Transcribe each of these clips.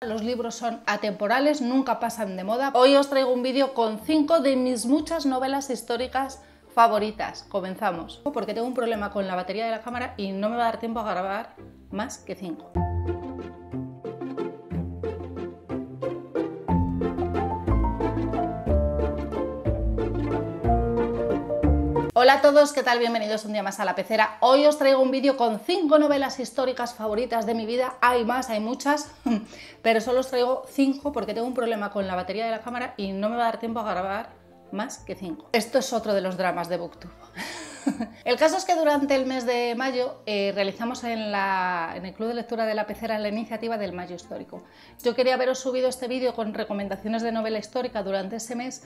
Los libros son atemporales, nunca pasan de moda. Hoy os traigo un vídeo con 5 de mis muchas novelas históricas favoritas. Comenzamos. Porque tengo un problema con la batería de la cámara y no me va a dar tiempo a grabar más que 5. Hola a todos, ¿qué tal? Bienvenidos un día más a la pecera. Hoy os traigo un vídeo con cinco novelas históricas favoritas de mi vida. Hay más, hay muchas, pero solo os traigo cinco porque tengo un problema con la batería de la cámara y no me va a dar tiempo a grabar más que cinco. Esto es otro de los dramas de Booktube. El caso es que durante el mes de mayo eh, realizamos en, el Club de Lectura de la Pecera la iniciativa del Mayo Histórico. Yo quería haberos subido este vídeo con recomendaciones de novela histórica durante ese mes,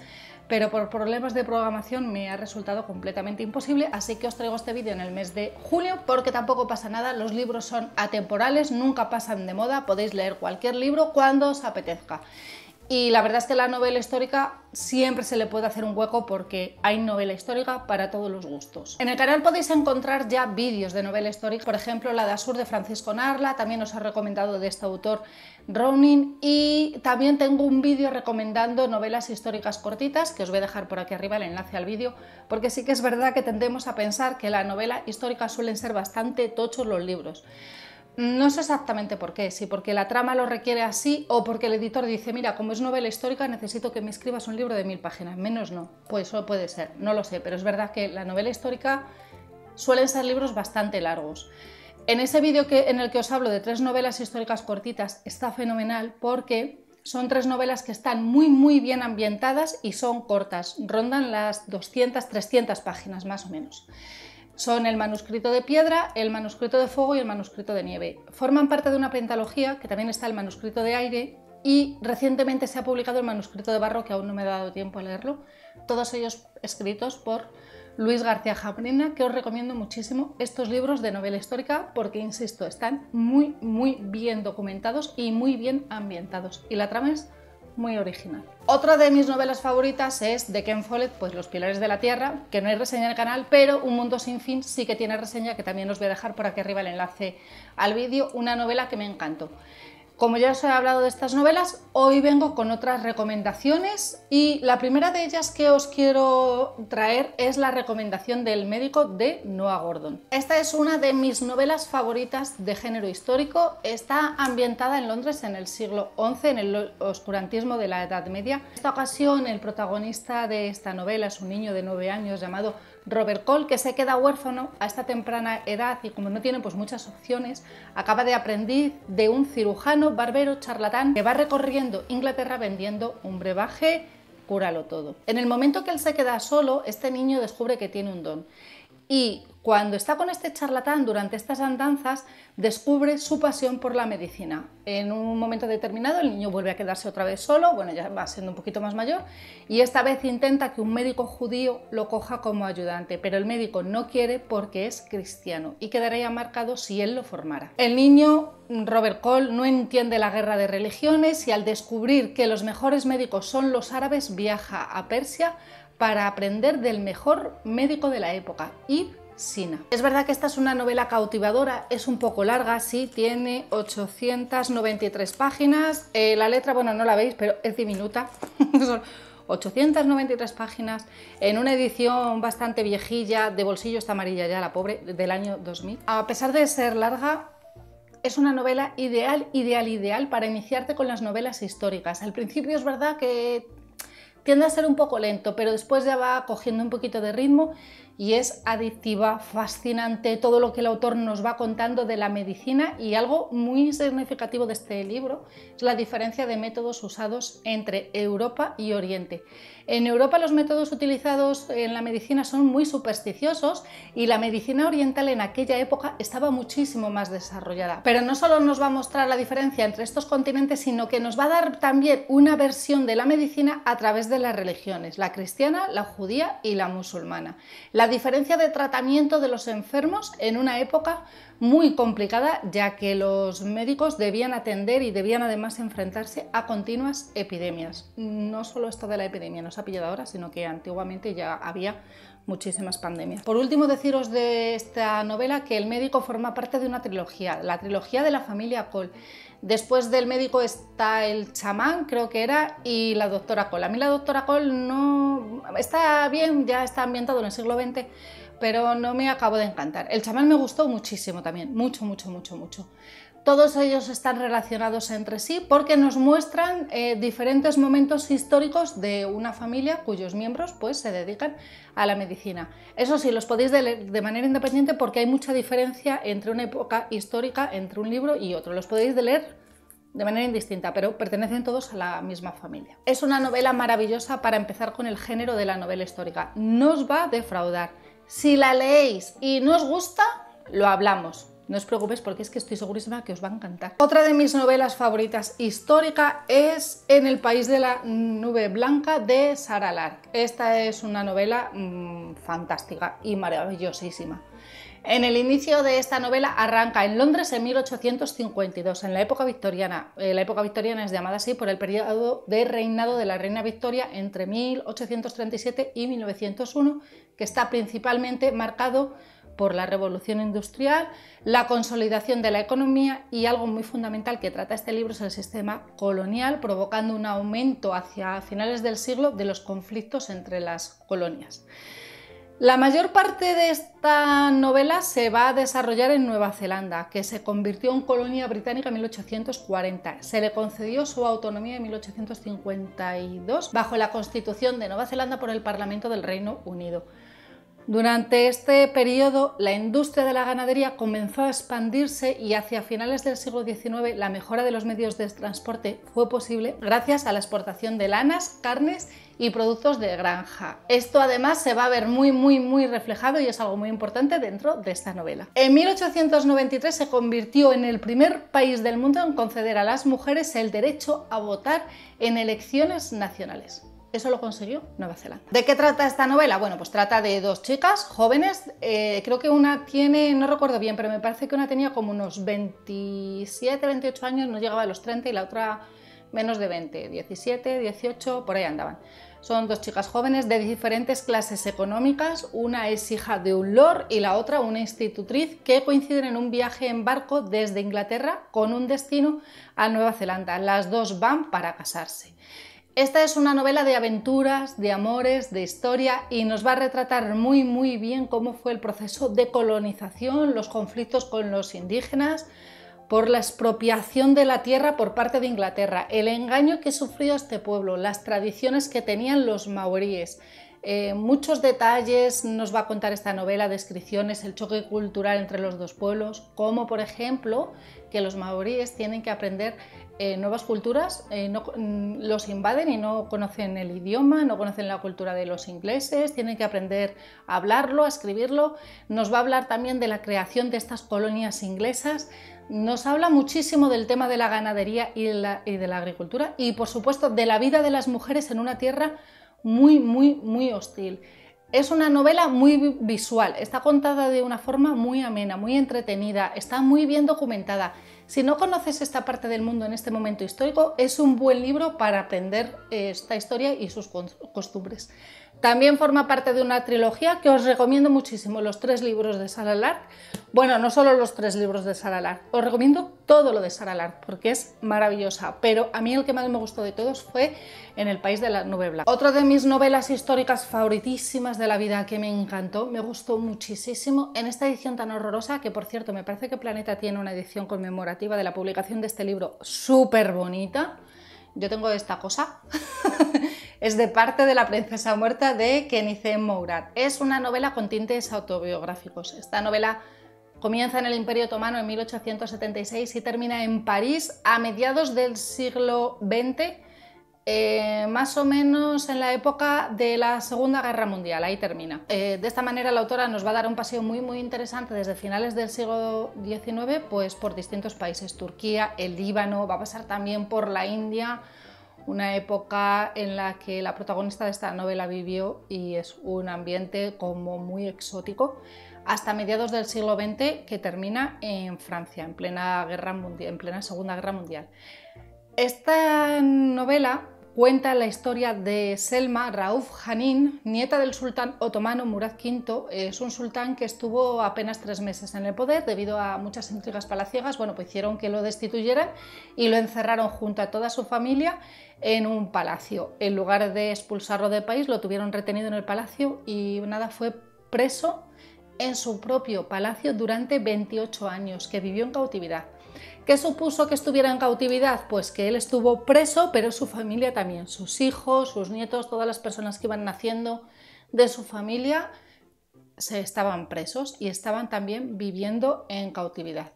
pero por problemas de programación me ha resultado completamente imposible, así que os traigo este vídeo en el mes de julio porque tampoco pasa nada, los libros son atemporales, nunca pasan de moda, podéis leer cualquier libro cuando os apetezca. Y la verdad es que la novela histórica siempre se le puede hacer un hueco porque hay novela histórica para todos los gustos. En el canal podéis encontrar ya vídeos de novela histórica, por ejemplo la de Asur de Francisco Narla, también os ha recomendado de este autor Rowning y también tengo un vídeo recomendando novelas históricas cortitas que os voy a dejar por aquí arriba el enlace al vídeo porque sí que es verdad que tendemos a pensar que la novela histórica suelen ser bastante tochos los libros. No sé exactamente por qué, si porque la trama lo requiere así o porque el editor dice, mira, como es novela histórica necesito que me escribas un libro de mil páginas, menos no, pues eso puede ser, no lo sé, pero es verdad que la novela histórica suelen ser libros bastante largos. En ese vídeo en el que os hablo de tres novelas históricas cortitas está fenomenal porque son tres novelas que están muy muy bien ambientadas y son cortas, rondan las 200, 300 páginas más o menos. Son el manuscrito de piedra, el manuscrito de fuego y el manuscrito de nieve. Forman parte de una pentalogía, que también está el manuscrito de aire, y recientemente se ha publicado el manuscrito de barro, que aún no me ha dado tiempo a leerlo. Todos ellos escritos por Luis García Jabrina, que os recomiendo muchísimo estos libros de novela histórica porque, insisto, están muy, muy bien documentados y muy bien ambientados. Y la trama es muy original. Otra de mis novelas favoritas es de Ken Follett, pues Los Pilares de la Tierra, que no hay reseña en el canal, pero Un Mundo Sin Fin sí que tiene reseña, que también os voy a dejar por aquí arriba el enlace al vídeo, una novela que me encantó. Como ya os he hablado de estas novelas, hoy vengo con otras recomendaciones y la primera de ellas que os quiero traer es la recomendación del médico de Noah Gordon. Esta es una de mis novelas favoritas de género histórico. Está ambientada en Londres en el siglo XI, en el oscurantismo de la Edad Media. En esta ocasión el protagonista de esta novela es un niño de 9 años llamado Robert Cole, que se queda huérfano a esta temprana edad y como no tiene pues muchas opciones, acaba de aprendiz de un cirujano, barbero, charlatán, que va recorriendo Inglaterra vendiendo un brebaje, cúralo todo. En el momento que él se queda solo, este niño descubre que tiene un don y cuando está con este charlatán durante estas andanzas, descubre su pasión por la medicina. En un momento determinado el niño vuelve a quedarse otra vez solo, bueno, ya va siendo un poquito más mayor, y esta vez intenta que un médico judío lo coja como ayudante, pero el médico no quiere porque es cristiano y quedaría marcado si él lo formara. El niño, Robert Cole, no entiende la guerra de religiones y al descubrir que los mejores médicos son los árabes, viaja a Persia para aprender del mejor médico de la época, Ibn Sina. Es verdad que esta es una novela cautivadora, es un poco larga, sí, tiene 893 páginas. Eh, la letra, bueno, no la veis, pero es diminuta. Son 893 páginas en una edición bastante viejilla, de bolsillo está amarilla ya, la pobre, del año 2000. A pesar de ser larga, es una novela ideal, ideal, ideal para iniciarte con las novelas históricas. Al principio es verdad que Tiende a ser un poco lento, pero después ya va cogiendo un poquito de ritmo y es adictiva, fascinante todo lo que el autor nos va contando de la medicina y algo muy significativo de este libro es la diferencia de métodos usados entre Europa y Oriente. En Europa los métodos utilizados en la medicina son muy supersticiosos y la medicina oriental en aquella época estaba muchísimo más desarrollada. Pero no solo nos va a mostrar la diferencia entre estos continentes, sino que nos va a dar también una versión de la medicina a través de las religiones, la cristiana, la judía y la musulmana. Diferencia de tratamiento de los enfermos en una época muy complicada ya que los médicos debían atender y debían además enfrentarse a continuas epidemias. No solo esto de la epidemia nos ha pillado ahora, sino que antiguamente ya había muchísimas pandemias. Por último, deciros de esta novela que el médico forma parte de una trilogía, la trilogía de la familia Cole. Después del médico está el chamán, creo que era, y la doctora Cole. A mí la doctora Cole no... Está bien, ya está ambientado en el siglo XX, pero no me acabo de encantar. El chamán me gustó muchísimo también, mucho, mucho, mucho, mucho. Todos ellos están relacionados entre sí porque nos muestran eh, diferentes momentos históricos de una familia cuyos miembros pues, se dedican a la medicina. Eso sí, los podéis leer de manera independiente porque hay mucha diferencia entre una época histórica, entre un libro y otro. Los podéis leer de manera indistinta, pero pertenecen todos a la misma familia. Es una novela maravillosa para empezar con el género de la novela histórica. No os va a defraudar. Si la leéis y no os gusta, lo hablamos no os preocupéis porque es que estoy segurísima que os va a encantar. Otra de mis novelas favoritas histórica es En el país de la nube blanca de Sara Lark. Esta es una novela mm, fantástica y maravillosísima. En el inicio de esta novela arranca en Londres en 1852, en la época victoriana. Eh, la época victoriana es llamada así por el periodo de reinado de la reina Victoria entre 1837 y 1901, que está principalmente marcado por la revolución industrial, la consolidación de la economía y algo muy fundamental que trata este libro es el sistema colonial, provocando un aumento hacia finales del siglo de los conflictos entre las colonias. La mayor parte de esta novela se va a desarrollar en Nueva Zelanda, que se convirtió en colonia británica en 1840. Se le concedió su autonomía en 1852 bajo la Constitución de Nueva Zelanda por el Parlamento del Reino Unido. Durante este periodo, la industria de la ganadería comenzó a expandirse y hacia finales del siglo XIX la mejora de los medios de transporte fue posible gracias a la exportación de lanas, carnes y productos de granja. Esto además se va a ver muy muy muy reflejado y es algo muy importante dentro de esta novela. En 1893 se convirtió en el primer país del mundo en conceder a las mujeres el derecho a votar en elecciones nacionales. Eso lo consiguió Nueva Zelanda. ¿De qué trata esta novela? Bueno, pues trata de dos chicas jóvenes. Eh, creo que una tiene, no recuerdo bien, pero me parece que una tenía como unos 27, 28 años, no llegaba a los 30 y la otra menos de 20, 17, 18, por ahí andaban. Son dos chicas jóvenes de diferentes clases económicas, una es hija de un lord y la otra una institutriz que coinciden en un viaje en barco desde Inglaterra con un destino a Nueva Zelanda. Las dos van para casarse. Esta es una novela de aventuras, de amores, de historia y nos va a retratar muy muy bien cómo fue el proceso de colonización, los conflictos con los indígenas, por la expropiación de la tierra por parte de Inglaterra, el engaño que sufrió este pueblo, las tradiciones que tenían los maoríes. Eh, muchos detalles nos va a contar esta novela, descripciones, el choque cultural entre los dos pueblos, como por ejemplo que los maoríes tienen que aprender eh, nuevas culturas eh, mm, los invaden y no conocen el idioma, no conocen la cultura de los ingleses, tienen que aprender a hablarlo, a escribirlo. Nos va a hablar también de la creación de estas colonias inglesas. Nos habla muchísimo del tema de la ganadería y de la agricultura y por supuesto de la vida de las mujeres en una tierra muy, muy, muy hostil. Es una novela muy visual, está contada de una forma muy amena, muy entretenida, está muy bien documentada. Si no conoces esta parte del mundo en este momento histórico, es un buen libro para aprender esta historia y sus costumbres. También forma parte de una trilogía que os recomiendo muchísimo, los tres libros de Sara Lark. Bueno, no solo los tres libros de Sara Lark, os recomiendo todo lo de Sara Lark porque es maravillosa, pero a mí el que más me gustó de todos fue En el país de la nube blanca. Otra de mis novelas históricas favoritísimas de la vida que me encantó, me gustó muchísimo en esta edición tan horrorosa, que por cierto me parece que Planeta tiene una edición conmemorativa de la publicación de este libro súper bonita. Yo tengo esta cosa. es de parte de La princesa muerta de Kenize Mourad. Es una novela con tintes autobiográficos. Esta novela comienza en el Imperio Otomano en 1876 y termina en París a mediados del siglo XX eh, más o menos en la época de la Segunda Guerra Mundial, ahí termina. Eh, de esta manera la autora nos va a dar un paseo muy muy interesante desde finales del siglo XIX pues por distintos países, Turquía, el Líbano, va a pasar también por la India, una época en la que la protagonista de esta novela vivió y es un ambiente como muy exótico hasta mediados del siglo XX que termina en Francia, en plena, guerra en plena Segunda Guerra Mundial. Esta novela cuenta la historia de Selma Rauf Hanin, nieta del sultán otomano Murad V. Es un sultán que estuvo apenas tres meses en el poder debido a muchas intrigas palaciegas. Bueno, pues hicieron que lo destituyeran y lo encerraron junto a toda su familia en un palacio. En lugar de expulsarlo del país, lo tuvieron retenido en el palacio y nada, fue preso en su propio palacio durante 28 años, que vivió en cautividad. ¿Qué supuso que estuviera en cautividad? Pues que él estuvo preso, pero su familia también, sus hijos, sus nietos, todas las personas que iban naciendo de su familia se estaban presos y estaban también viviendo en cautividad.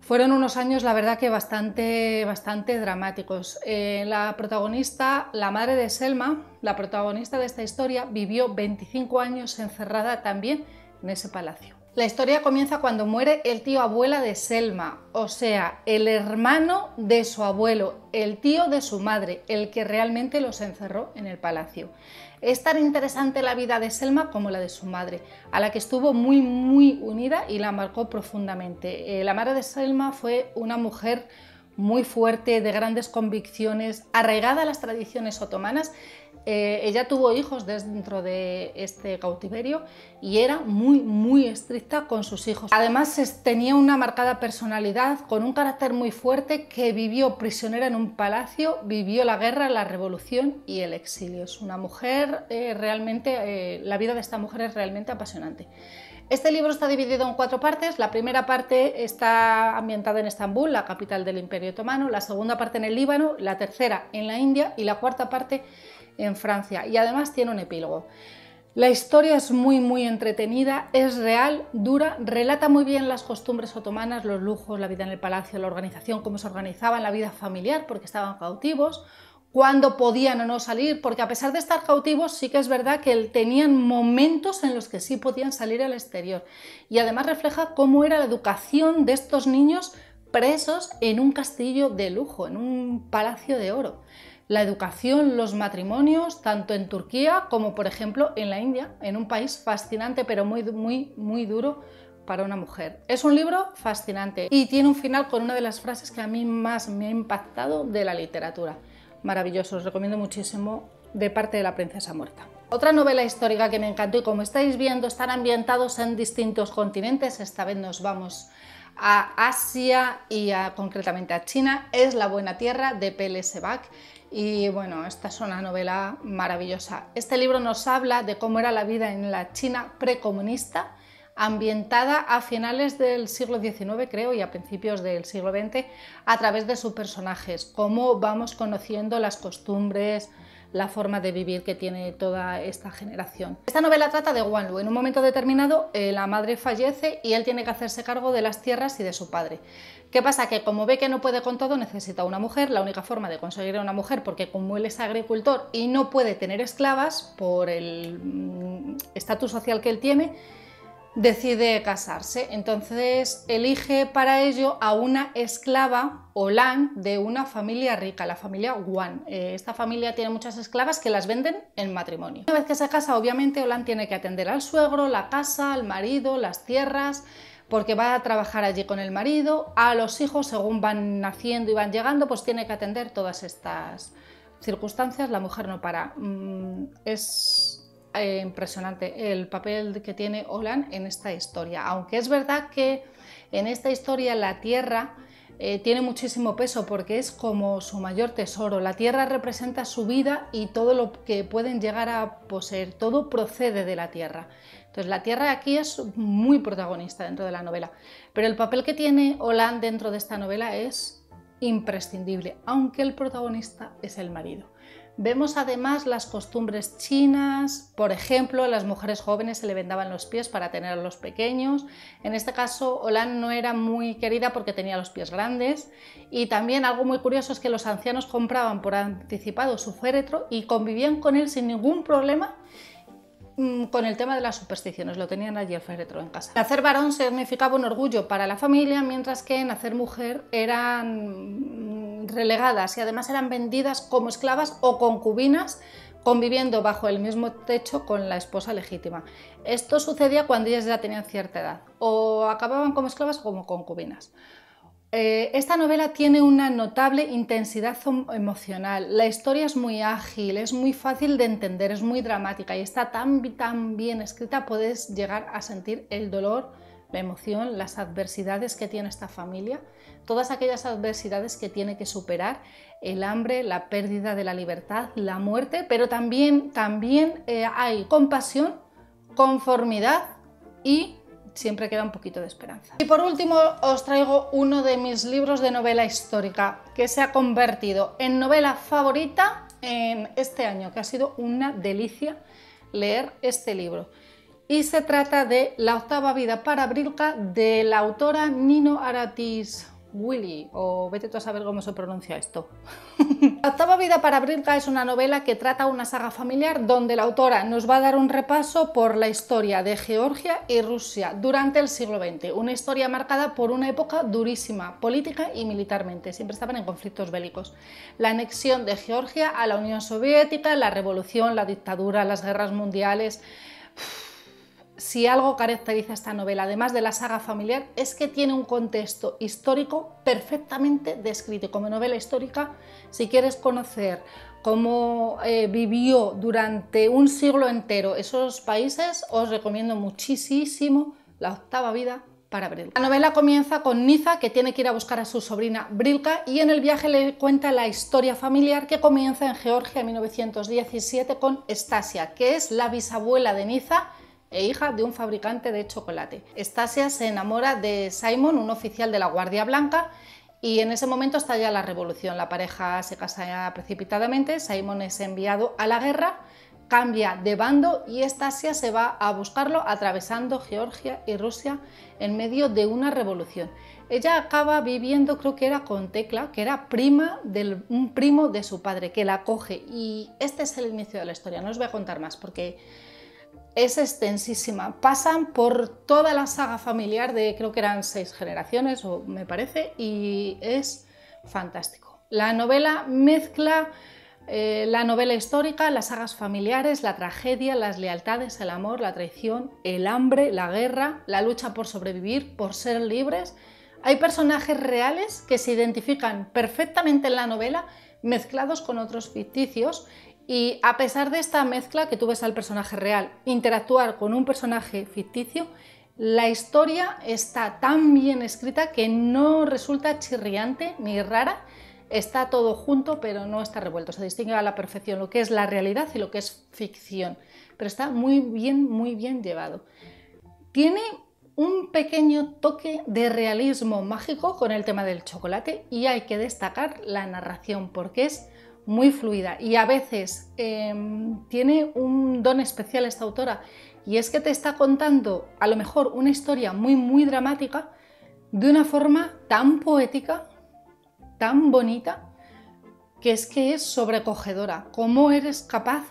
Fueron unos años, la verdad que bastante, bastante dramáticos. Eh, la protagonista, la madre de Selma, la protagonista de esta historia, vivió 25 años encerrada también en ese palacio. La historia comienza cuando muere el tío abuela de Selma, o sea, el hermano de su abuelo, el tío de su madre, el que realmente los encerró en el palacio. Es tan interesante la vida de Selma como la de su madre, a la que estuvo muy muy unida y la marcó profundamente. Eh, la madre de Selma fue una mujer muy fuerte, de grandes convicciones, arraigada a las tradiciones otomanas eh, ella tuvo hijos dentro de este cautiverio y era muy, muy estricta con sus hijos. Además, tenía una marcada personalidad, con un carácter muy fuerte, que vivió prisionera en un palacio, vivió la guerra, la revolución y el exilio. Es una mujer eh, realmente, eh, la vida de esta mujer es realmente apasionante. Este libro está dividido en cuatro partes. La primera parte está ambientada en Estambul, la capital del Imperio Otomano, la segunda parte en el Líbano, la tercera en la India y la cuarta parte en Francia y además tiene un epílogo. La historia es muy muy entretenida, es real, dura, relata muy bien las costumbres otomanas, los lujos, la vida en el palacio, la organización, cómo se organizaban, la vida familiar, porque estaban cautivos, cuándo podían o no salir, porque a pesar de estar cautivos sí que es verdad que tenían momentos en los que sí podían salir al exterior. Y además refleja cómo era la educación de estos niños presos en un castillo de lujo, en un palacio de oro la educación, los matrimonios, tanto en Turquía como por ejemplo en la India, en un país fascinante pero muy, muy, muy duro para una mujer. Es un libro fascinante y tiene un final con una de las frases que a mí más me ha impactado de la literatura. Maravilloso, os recomiendo muchísimo de parte de la princesa muerta. Otra novela histórica que me encantó y como estáis viendo están ambientados en distintos continentes, esta vez nos vamos a Asia y concretamente a China, es La Buena Tierra de Pele Sebak y bueno, esta es una novela maravillosa. Este libro nos habla de cómo era la vida en la China precomunista, ambientada a finales del siglo XIX, creo, y a principios del siglo XX, a través de sus personajes, cómo vamos conociendo las costumbres, la forma de vivir que tiene toda esta generación. Esta novela trata de Wanlu. En un momento determinado, eh, la madre fallece y él tiene que hacerse cargo de las tierras y de su padre. ¿Qué pasa? Que como ve que no puede con todo, necesita una mujer. La única forma de conseguir una mujer, porque como él es agricultor y no puede tener esclavas por el mm, estatus social que él tiene, decide casarse. Entonces elige para ello a una esclava Olan de una familia rica, la familia Wan. Eh, esta familia tiene muchas esclavas que las venden en matrimonio. Una vez que se casa, obviamente Olan tiene que atender al suegro, la casa, al marido, las tierras porque va a trabajar allí con el marido, a los hijos según van naciendo y van llegando, pues tiene que atender todas estas circunstancias, la mujer no para. Mm, es eh, impresionante el papel que tiene Olan en esta historia. Aunque es verdad que en esta historia la tierra eh, tiene muchísimo peso porque es como su mayor tesoro. La tierra representa su vida y todo lo que pueden llegar a poseer. Todo procede de la tierra. Entonces la tierra aquí es muy protagonista dentro de la novela. Pero el papel que tiene Olan dentro de esta novela es imprescindible, aunque el protagonista es el marido. Vemos además las costumbres chinas, por ejemplo, a las mujeres jóvenes se le vendaban los pies para tener los pequeños. En este caso, Olan no era muy querida porque tenía los pies grandes. Y también algo muy curioso es que los ancianos compraban por anticipado su féretro y convivían con él sin ningún problema mm, con el tema de las supersticiones, lo tenían allí el féretro en casa. Nacer varón significaba un orgullo para la familia, mientras que nacer mujer eran relegadas y además eran vendidas como esclavas o concubinas conviviendo bajo el mismo techo con la esposa legítima. Esto sucedía cuando ellas ya tenían cierta edad, o acababan como esclavas o como concubinas. Eh, esta novela tiene una notable intensidad emocional. La historia es muy ágil, es muy fácil de entender, es muy dramática y está tan, tan bien escrita, puedes llegar a sentir el dolor, la emoción, las adversidades que tiene esta familia, todas aquellas adversidades que tiene que superar, el hambre, la pérdida de la libertad, la muerte, pero también, también eh, hay compasión, conformidad y siempre queda un poquito de esperanza. Y por último os traigo uno de mis libros de novela histórica que se ha convertido en novela favorita en este año, que ha sido una delicia leer este libro. Y se trata de La octava vida para Brilka de la autora Nino Aratis Willy, o vete tú a saber cómo se pronuncia esto. la octava vida para Brilka es una novela que trata una saga familiar donde la autora nos va a dar un repaso por la historia de Georgia y Rusia durante el siglo XX, una historia marcada por una época durísima, política y militarmente, siempre estaban en conflictos bélicos. La anexión de Georgia a la Unión Soviética, la revolución, la dictadura, las guerras mundiales si algo caracteriza esta novela, además de la saga familiar, es que tiene un contexto histórico perfectamente descrito. Como novela histórica, si quieres conocer cómo eh, vivió durante un siglo entero esos países, os recomiendo muchísimo La octava vida para Brilka. La novela comienza con Niza, que tiene que ir a buscar a su sobrina Brilka, y en el viaje le cuenta la historia familiar que comienza en Georgia en 1917 con Stasia, que es la bisabuela de Niza, e hija de un fabricante de chocolate. Stasia se enamora de Simon, un oficial de la Guardia Blanca, y en ese momento está ya la revolución. La pareja se casa precipitadamente, Simon es enviado a la guerra, cambia de bando y Stasia se va a buscarlo atravesando Georgia y Rusia en medio de una revolución. Ella acaba viviendo, creo que era con Tecla, que era prima de un primo de su padre, que la coge. Y este es el inicio de la historia. No os voy a contar más porque es extensísima. Pasan por toda la saga familiar de creo que eran seis generaciones, o me parece, y es fantástico. La novela mezcla eh, la novela histórica, las sagas familiares, la tragedia, las lealtades, el amor, la traición, el hambre, la guerra, la lucha por sobrevivir, por ser libres. Hay personajes reales que se identifican perfectamente en la novela mezclados con otros ficticios y a pesar de esta mezcla que tú ves al personaje real interactuar con un personaje ficticio, la historia está tan bien escrita que no resulta chirriante ni rara. Está todo junto, pero no está revuelto. Se distingue a la perfección lo que es la realidad y lo que es ficción. Pero está muy bien, muy bien llevado. Tiene un pequeño toque de realismo mágico con el tema del chocolate y hay que destacar la narración porque es muy fluida y a veces em, tiene un don especial esta autora y es que te está contando a lo mejor una historia muy muy dramática de una forma tan poética, tan bonita, que es que es sobrecogedora. ¿Cómo eres capaz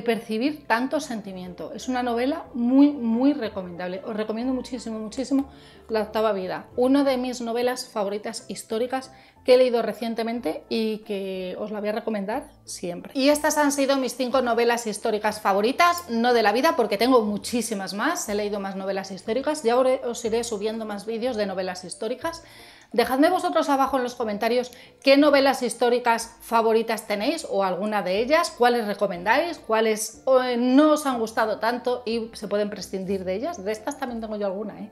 percibir tanto sentimiento. Es una novela muy, muy recomendable. Os recomiendo muchísimo, muchísimo La octava vida. Una de mis novelas favoritas históricas que he leído recientemente y que os la voy a recomendar siempre. Y estas han sido mis cinco novelas históricas favoritas, no de la vida, porque tengo muchísimas más. He leído más novelas históricas. Ya os iré subiendo más vídeos de novelas históricas. Dejadme vosotros abajo en los comentarios qué novelas históricas favoritas tenéis o alguna de ellas, cuáles recomendáis, cuáles eh, no os han gustado tanto y se pueden prescindir de ellas. De estas también tengo yo alguna, ¿eh?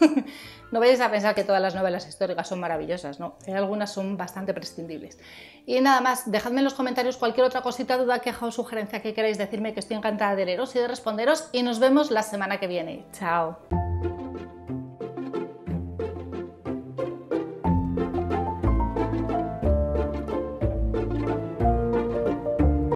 no vayáis a pensar que todas las novelas históricas son maravillosas, no, algunas son bastante prescindibles. Y nada más, dejadme en los comentarios cualquier otra cosita, duda, queja o sugerencia que queráis decirme, que estoy encantada de leeros y de responderos y nos vemos la semana que viene. Chao.